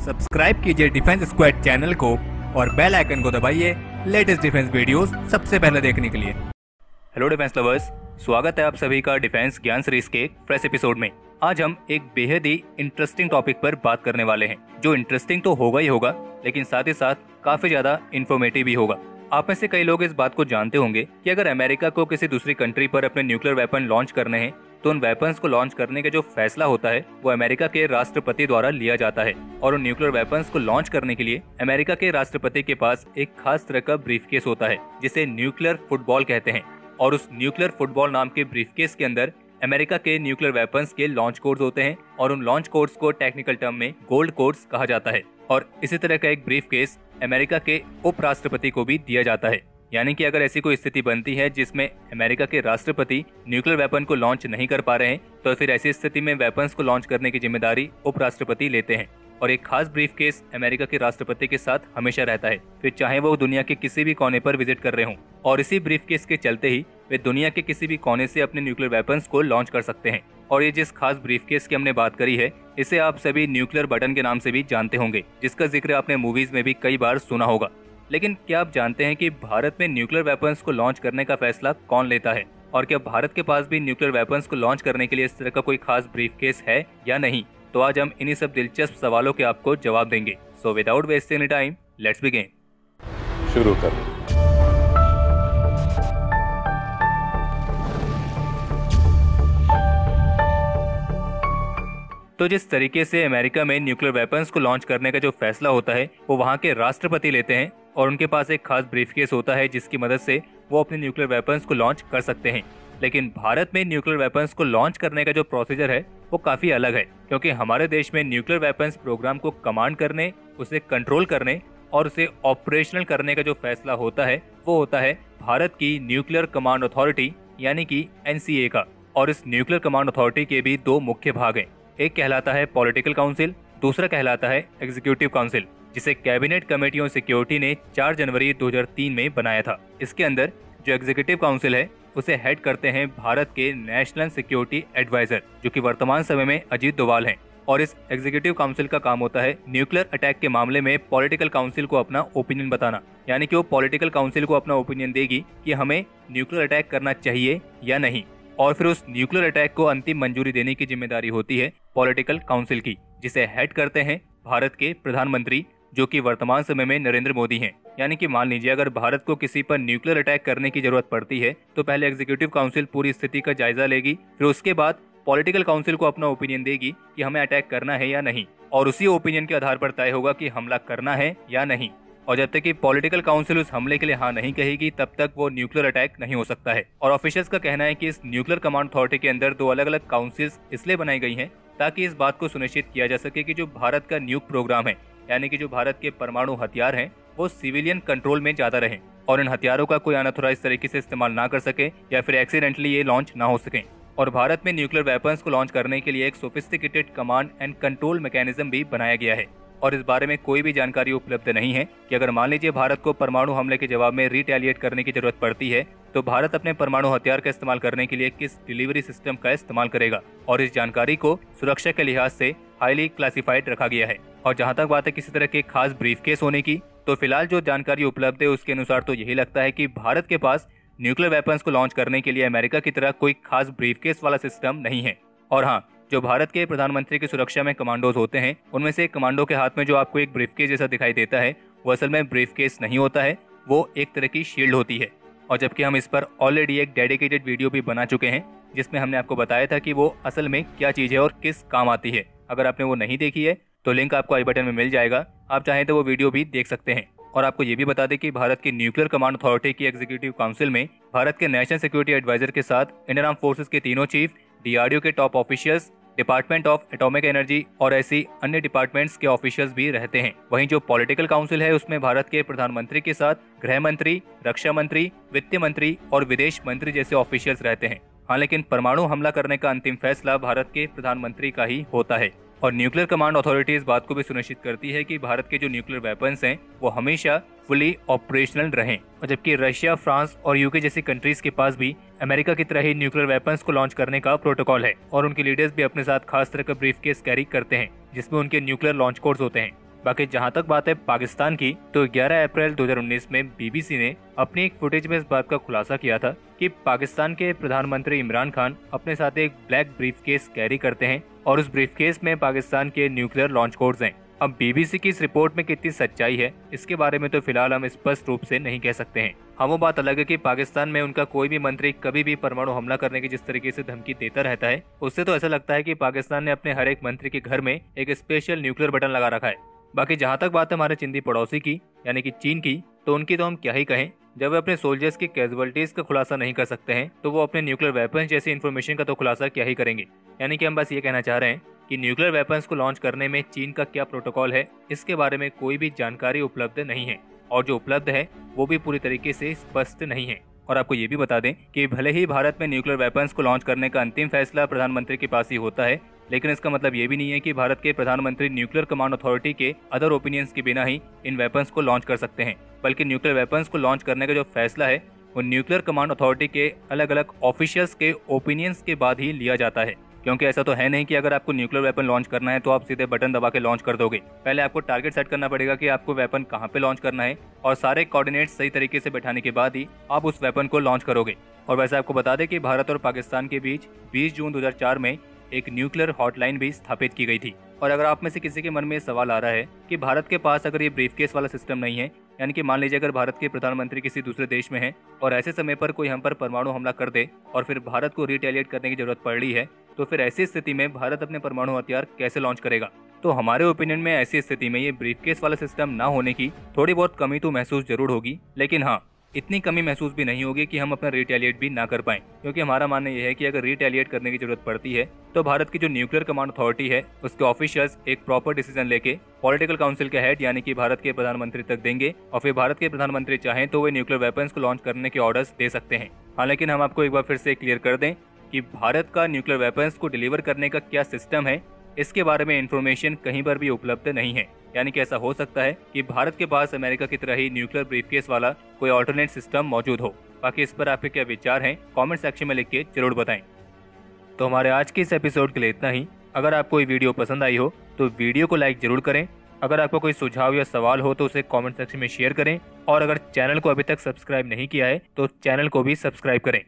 Subscribe कीजिए defence squad channel को और बेल आइकन को दबाइए लेटेस्ट डिफेंस वीडियोस सबसे पहले देखने के लिए। हेलो डिफेंस लवर्स स्वागत है आप सभी का डिफेंस ज्ञान सीरीज़ के फ्रेश एपिसोड में। आज हम एक बेहद ही इंटरेस्टिंग टॉपिक पर बात करने वाले हैं, जो इंटरेस्टिंग तो होगा ही होगा, लेकिन साथ ही साथ काफ़ी ज़्यादा इन्फॉर्मेटिव भी होगा। आप में से कई लोग इस बात को जानते होंगे कि अगर अमेरिका को किसी दूसरी कंट्री पर अपने न्यूक्लियर वेपन लॉन्च करने हैं तो उन वेपन्स को लॉन्च करने का जो फैसला होता है, वो अमेरिका के राष्ट्रपति द्वारा लिया जाता है। और उन न्यूक्लियर वेपन्स को लॉन्च करने के लिए अमेरिका के राष्ट्रपति के पास एक खास तरह का ब्रीफ केस होता है, जिसे न्यूक्लियर फुटबॉल कहते हैं। और उस न्यूक्लियर फुटबॉल नाम के ब्रीफ केस के अंदर अमेरिका के न्यूक्लियर वेपन्स के लॉन्च कोड्स होते हैं, और उन लॉन्च कोड्स को टेक्निकल टर्म में गोल्ड कोड्स कहा जाता है। और इसी तरह का एक ब्रीफ केस अमेरिका के उपराष्ट्रपति को भी दिया जाता है। यानी कि अगर ऐसी कोई स्थिति बनती है जिसमें अमेरिका के राष्ट्रपति न्यूक्लियर वेपन को लॉन्च नहीं कर पा रहे हैं तो फिर ऐसी स्थिति में वेपन्स को लॉन्च करने की ज़िम्मेदारी उपराष्ट्रपति लेते हैं। और एक खास ब्रीफ केस अमेरिका के राष्ट्रपति के साथ हमेशा रहता है। फिर चाहे वो दुनिया के किसी भी कोने पर विज़िट कर रहे हों, और इसी ब्रीफ केस के चलते ही वे दुनिया के किसी भी कोने से अपने न्यूक्लियर वेपन्स को लॉन्च कर सकते हैं। और ये जिस खास ब्रीफ केस की हमने बात करी है, इसे आप सभी न्यूक्लियर बटन के नाम से भी जानते होंगे, जिसका ज़िक्र आपने मूवीज़ में भी कई बार सुना होगा। लेकिन क्या आप जानते हैं कि भारत में न्यूक्लियर वेपन्स को लॉन्च करने का फैसला कौन लेता है? और क्या भारत के पास भी न्यूक्लियर वेपन्स को लॉन्च करने के लिए इस तरह का कोई खास ब्रीफ केस है या नहीं? तो आज हम इन्हीं सब दिलचस्प सवालों के आपको जवाब देंगे। So without wasting time let's begin शुरू कर। तो जिस तरीके से अमेरिका में न्यूक्लियर वेपन्स को लॉन्च करने का जो फैसला होता है, वो वहाँ के राष्ट्रपति लेते हैं और उनके पास एक खास ब्रीफ केस होता है जिसकी मदद से वो अपने न्यूक्लियर वेपन्स को लॉन्च कर सकते हैं। लेकिन भारत में न्यूक्लियर वेपन्स को लॉन्च करने का जो प्रोसीजर है, वो काफ़ी अलग है, क्योंकि हमारे देश में न्यूक्लियर वेपन्स प्रोग्राम को कमांड करने, उसे कंट्रोल करने और उसे ऑपरेशनल करने का जो फैसला होता है, वो होता है भारत की न्यूक्लियर कमांड अथॉरिटी यानी कि एनसीए का। और इस न्यूक्लियर कमांड अथॉरिटी के भी दो मुख्य भाग हैं। एक कहलाता है पॉलिटिकल काउंसिल, दूसरा कहलाता है एग्जीक्यूटिव काउंसिल, जिसे कैबिनेट कमेटी ऑन सिक्योरिटी ने 4 जनवरी 2003 में बनाया था। इसके अंदर जो एग्जीक्यूटिव काउंसिल है, उसे हेड करते हैं भारत के नेशनल सिक्योरिटी एडवाइजर, जो कि वर्तमान समय में अजीत डोवाल हैं। और इस एग्जीक्यूटिव काउंसिल का काम होता है न्यूक्लियर अटैक के मामले में पॉलिटिकल काउंसिल को अपना ओपिनियन बताना। यानी कि वो पॉलिटिकल काउंसिल को अपना ओपिनियन देगी कि हमें न्यूक्लियर अटैक करना चाहिए या नहीं। और फिर उस न्यूक्लियर अटैक को अंतिम मंजूरी देने की ज़िम्मेदारी होती है पॉलिटिकल काउंसिल की, जिसे हेड करते हैं भारत के प्रधानमंत्री, जो कि वर्तमान समय में नरेंद्र मोदी हैं। यानी कि मान लीजिए, अगर भारत को किसी पर न्यूक्लियर अटैक करने की ज़रूरत पड़ती है तो पहले एग्जीक्यूटिव काउंसिल पूरी स्थिति का जायजा लेगी, फिर उसके बाद पॉलिटिकल काउंसिल को अपना ओपिनियन देगी कि हमें अटैक करना है या नहीं। और उसी ओपिनियन के आधार पर तय होगा कि हमला करना है या नहीं। और जब तक कि पॉलिटिकल काउंसिल उस हमले के लिए हाँ नहीं कहेगी, तब तक वो न्यूक्लियर अटैक नहीं हो सकता है। और ऑफिशियल्स का कहना है कि इस न्यूक्लियर कमांड अथॉरिटी के अंदर दो अलग अलग काउंसिल्स इसलिए बनाई गई हैं ताकि इस बात को सुनिश्चित किया जा सके कि जो भारत का न्यूक प्रोग्राम है, यानी कि जो भारत के परमाणु हथियार हैं, वो सिविलियन कंट्रोल में ज़्यादा रहे और इन हथियारों का कोई अनथोराइज तरीके से इस्तेमाल ना कर सके या फिर एक्सीडेंटली ये लॉन्च ना हो सके। और भारत में न्यूक्लियर वेपन्स को लॉन्च करने के लिए एक sophisticated command and control mechanism भी बनाया गया है। और इस बारे में कोई भी जानकारी उपलब्ध नहीं है कि अगर मान लीजिए भारत को परमाणु हमले के जवाब में रिटेलिएट करने की ज़रूरत पड़ती है तो भारत अपने परमाणु हथियार का इस्तेमाल करने के लिए किस डिलीवरी सिस्टम का इस्तेमाल करेगा? और इस जानकारी को सुरक्षा के लिहाज से हाईली क्लासिफाइड रखा गया है। और जहाँ तक बात है किसी तरह के खास ब्रीफ केस होने की तो फ़िलहाल जो जानकारी उपलब्ध है, उसके अनुसार तो यही लगता है कि भारत के पास न्यूक्लियर वेपन्स को लॉन्च करने के लिए अमेरिका की तरह कोई खास ब्रीफ केस वाला सिस्टम नहीं है। और हाँ जो भारत के प्रधानमंत्री की सुरक्षा में कमांडोज होते हैं, उनमें से एक कमांडो के हाथ में जो आपको एक ब्रीफ जैसा दिखाई देता है, वो असल में ब्रीफ केस नहीं होता है, वो एक तरह की शील्ड होती है। और जबकि हम इस पर ऑलरेडी एक डेडिकेटेड वीडियो भी बना चुके हैं, जिसमें हमने आपको बताया था कि वो असल में क्या चीज़ है और किस काम आती है। अगर आपने वो नहीं देखी है तो लिंक आपको आई बटन में मिल जाएगा। आप चाहें तो वो वीडियो भी देख सकते हैं। और आपको ये भी बता दें कि भारत की न्यूक्लियर कमांड अथॉरिटी की एग्जीक्यूटिव काउंसिल में भारत के नेशनल सिक्योरिटी एडवाइजर के साथ इंडियन आर्म फोर्सेज के तीनों चीफ डीआरडीओ के top officials department of atomic energy और ऐसी अन्य डिपार्टमेंट्स के ऑफिशियल्स भी रहते हैं। वहीं जो पॉलिटिकल काउंसिल है, उसमें भारत के प्रधानमंत्री के साथ गृह मंत्री रक्षा मंत्री वित्त मंत्री और विदेश मंत्री जैसे ऑफिशियल्स रहते हैं। हाँ लेकिन परमाणु हमला करने का अंतिम फैसला भारत के प्रधानमंत्री का ही होता है। और न्यूक्लियर कमांड अथॉरिटी इस बात को भी सुनिश्चित करती है कि भारत के जो न्यूक्लियर वेपन्स हैं, वो हमेशा फुली ऑपरेशनल रहें। और जबकि रशिया, फ्रांस और यूके जैसी कंट्रीज़ के पास भी अमेरिका की तरह ही न्यूक्लियर वेपन्स को लॉन्च करने का प्रोटोकॉल है और उनके लीडर्स भी अपने साथ खास तरह का ब्रीफ केस कैरी करते हैं, जिसमें उनके न्यूक्लियर लॉन्च कोड्स होते हैं। बाकी जहाँ तक बात है पाकिस्तान की तो 11 अप्रैल 2019 में बीबीसी ने अपनी एक फुटेज में इस बात का खुलासा किया था कि पाकिस्तान के प्रधानमंत्री इमरान खान अपने साथ एक ब्लैक ब्रीफ केस कैरी करते हैं और उस ब्रीफ केस में पाकिस्तान के न्यूक्लियर लॉन्च कोड्स हैं। अब बीबीसी की इस रिपोर्ट में कितनी सच्चाई है, इसके बारे में तो फ़िलहाल हम स्पष्ट रूप से नहीं कह सकते हैं। हाँ वो बात अलग है कि पाकिस्तान में उनका कोई भी मंत्री कभी भी परमाणु हमला करने की जिस तरीके से धमकी देता रहता है, उससे तो ऐसा लगता है कि पाकिस्तान ने अपने हर एक मंत्री के घर में एक स्पेशल न्यूक्लियर बटन लगा रखा है। बाकी जहाँ तक बात है हमारे चिंदी पड़ोसी की, यानी कि चीन की तो उनकी तो हम क्या ही कहें। जब वे अपने सोल्जर्स की कैजुअलिटीज का खुलासा नहीं कर सकते हैं तो वो अपने न्यूक्लियर वेपन जैसी इन्फॉर्मेशन का तो खुलासा क्या ही करेंगे? यानी कि हम बस ये कहना चाह रहे हैं कि न्यूक्लियर वेपन्स को लॉन्च करने में चीन का क्या प्रोटोकॉल है, इसके बारे में कोई भी जानकारी उपलब्ध नहीं है। और जो उपलब्ध है, वो भी पूरी तरीके से स्पष्ट नहीं है। और आपको ये भी बता दें कि भले ही भारत में न्यूक्लियर वेपन्स को लॉन्च करने का अंतिम फैसला प्रधानमंत्री के पास ही होता है लेकिन इसका मतलब ये भी नहीं है कि भारत के प्रधानमंत्री न्यूक्लियर कमांड अथॉरिटी के अदर ओपिनियंस के बिना ही इन वेपन्स को लॉन्च कर सकते हैं, बल्कि न्यूक्लियर वेपन्स को लॉन्च करने का जो फैसला है, वो न्यूक्लियर कमांड अथॉरिटी के अलग अलग ऑफिशियल्स के ओपिनियंस के बाद ही लिया जाता है। क्योंकि ऐसा तो है नहीं कि अगर आपको न्यूक्लियर वेपन लॉन्च करना है तो आप सीधे बटन दबा के लॉन्च कर दोगे। पहले आपको टारगेट सेट करना पड़ेगा कि आपको वेपन कहाँ पे लॉन्च करना है, और सारे कोऑर्डिनेट सही तरीके से बैठाने के बाद ही आप उस वेपन को लॉन्च करोगे। और वैसे आपको बता दें कि भारत और पाकिस्तान के बीच 20 जून 2004 में एक न्यूक्लियर हॉटलाइन भी स्थापित की गई थी। और अगर आप में से किसी के मन में सवाल आ रहा है कि भारत के पास अगर ये ब्रीफ केस वाला सिस्टम नहीं है, यानी कि मान लीजिए अगर भारत के प्रधानमंत्री किसी दूसरे देश में है, और ऐसे समय पर कोई हम पर परमाणु हमला कर दे, और फिर भारत को रिटेलिएट करने की ज़रूरत पड़ रही है तो फिर ऐसी स्थिति में भारत अपने परमाणु हथियार कैसे लॉन्च करेगा? तो हमारे ओपिनियन में ऐसी स्थिति में ये ब्रीफ केस वाला सिस्टम ना होने की थोड़ी बहुत कमी तो महसूस ज़रूर होगी, लेकिन हाँ इतनी कमी महसूस भी नहीं होगी कि हम अपना रिटेलिएट भी ना कर पाएँ। क्योंकि हमारा मानना यह है कि अगर रिटेलिएट करने की ज़रूरत पड़ती है तो भारत की जो न्यूक्लियर कमांड अथॉरिटी है, उसके ऑफिशियल्स एक प्रॉपर डिसीज़न लेके पॉलिटिकल काउंसिल के हेड यानी कि भारत के प्रधानमंत्री तक देंगे। और फिर भारत के प्रधानमंत्री चाहें तो वे न्यूक्लियर वेपन्स को लॉन्च करने के ऑर्डर्स दे सकते हैं। हालाँकि हम आपको एक बार फिर से क्लियर कर दें कि भारत का न्यूक्लियर वेपन्स को डिलीवर करने का क्या सिस्टम है इसके बारे में इन्फॉर्मेशन कहीं पर भी उपलब्ध नहीं है। यानी कि ऐसा हो सकता है कि भारत के पास अमेरिका की तरह ही न्यूक्लियर ब्रीफकेस वाला कोई ऑल्टरनेट सिस्टम मौजूद हो। बाकी इस पर आपके क्या विचार हैं कमेंट सेक्शन में लिख के ज़रूर बताएँ। तो हमारे आज के इस एपिसोड के लिए इतना ही। अगर आपको ये वीडियो पसंद आई हो तो वीडियो को लाइक ज़रूर करें। अगर आपको कोई सुझाव या सवाल हो तो उसे कमेंट सेक्शन में शेयर करें। और अगर चैनल को अभी तक सब्सक्राइब नहीं किया है तो चैनल को भी सब्सक्राइब करें।